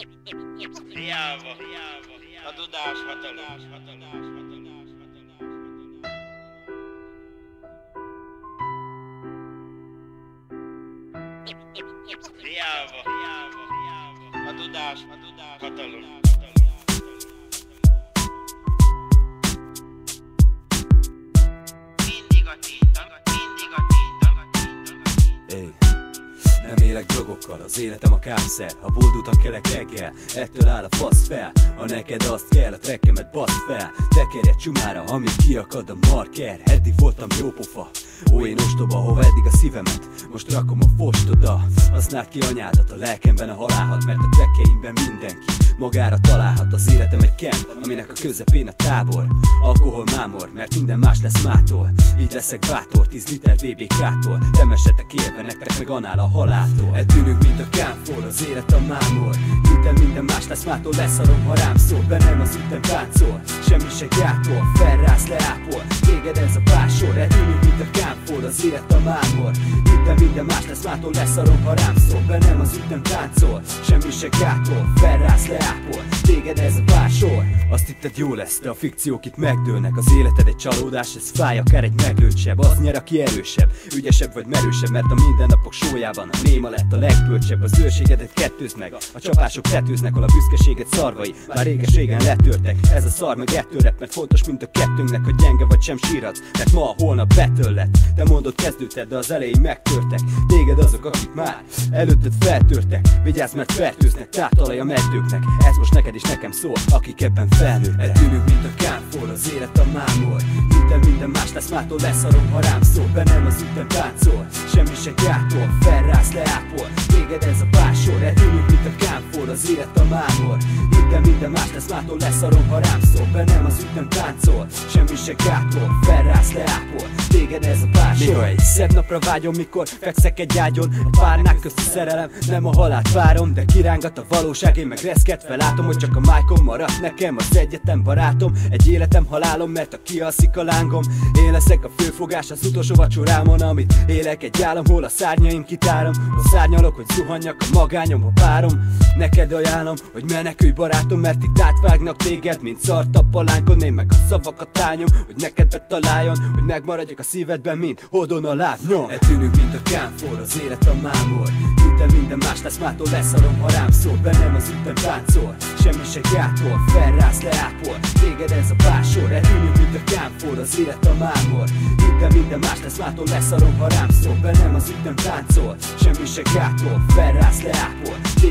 Hiába, a dudás hatalmas, hatalmas, hatalmas, Hiába, a dudás, a dudás hatalom. Mindig a tinta, élek drogokkal, az életem a kámszer Ha boldutan kelek reggel, ettől áll a fasz fel. Ha neked azt kell, a trekkemet basz fel. Tekerje csumára, amíg kiakad a marker. Eddig voltam jó pofa, ó én ostoba Hova eddig a szívemet, most rakom a fost oda Használd ki anyádat, a lelkemben a halálhat Mert a trekkeimben mindenki magára találhat. Az életem egy kemp, aminek a közepén a tábor. Alkohol mámor, mert minden más lesz mától. Így leszek bátor, 10 liter BBK-tól Temesetek élve, nektek meg anál a haláltól. Eltűnünk, mint a kámfor, az élet a mámor. Minden, minden más lesz mától, leszarom, ha rám szól. Bennem az ütem táncol, semmi se gátol Felrász, leápol, téged ez a pásor Eltűnünk, az élet a mámor Minden, minden más lesz mától, leszarom, ha rám szól. Bennem az ütem táncol, semmi se gátol Felrász, leápol, téged ez a pásor. Azt hitted jó lesz, de a fikciók itt megdőlnek. Az életed egy csalódás, ez fáj, akár egy meglőtt seb Az nyer, aki erősebb, ügyesebb vagy merősebb Mert a mindennapok sójában a néma lett a legbölcsebb. Az őrségedet kettőz meg, a, a csapások tetőznek Hol a büszkeséget szarvai, már réges-régen letörtek Ez a szar meg ettőrep, mert fontos mint a kettőnknek Hogy gyenge vagy sem síradsz, mert ma holnap betől lett. Te mondod kezdődted, de az elején megtörtek. Téged azok, akik már előtted feltörtek. Vigyázz, mert fertőznek, táptalaj a meddőknek Ez most neked is nekem szól, akik ebben felnőttek. Eltűnünk, mint a kámfor, az élet a mámor. Minden, minden más lesz, mától leszarom, ha rám szól. Bennem az ütem táncol, semmi se gátol Felrász, leápol, téged ez a pásor Eltűnünk, mint a kámfor, az élet a mámor Minden, minden más lesz, mától leszarom, ha rám szól Bennem az ütem táncol, semmi se gátol Felrász, leápol, téged ez a Néha egy szebb napra vágyom, mikor fekszek egy ágyon. A párnák közti szerelem, nem a halált várom De kirángat a valóság, én meg reszketve látom Hogy csak a májkom maradt nekem az egyetem barátom. Egy életem halálom, mert a kialszik a lángom Én leszek a főfogás az utolsó vacsorámon Amit élek egy állam, hol a szárnyaim kitárom. A szárnyalok, hogy zuhanjak a magányom, a párom Neked ajánlom, hogy menekülj barátom Mert itt átvágnak téged, mint szart a palánkon. Én meg a szavakat ányom, hogy neked betaláljon Hogy megmaradjak a szívedben, mint hódon a lábnyom Eltűnünk, mint a kámfor, az élet a mámor. Minden, minden más lesz, mától leszarom, ha rám szól Bennem az ütem táncol, semmi se gátol Felrász, leápol, téged ez a pásor Eltűnünk, mint a kámfor, az élet a mámor. Minden, minden más lesz, mától leszarom, ha rám szól Bennem az ütem táncol, semmi se gátol Felrász, leápol, téged